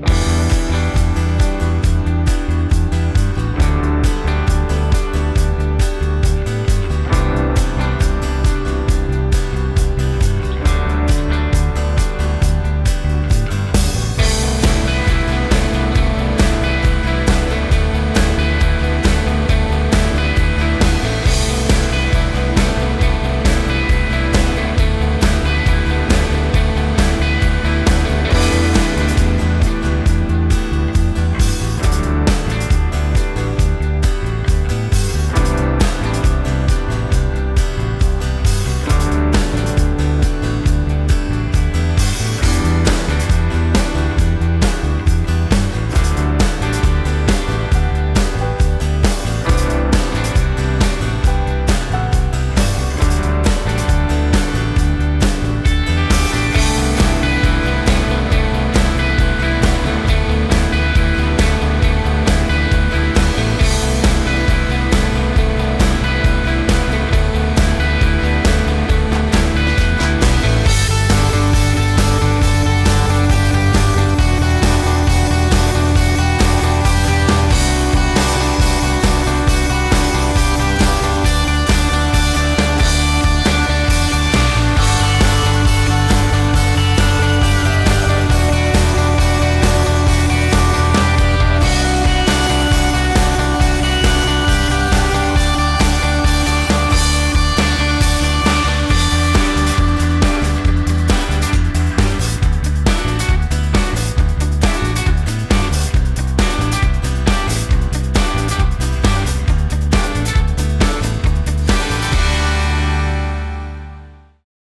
you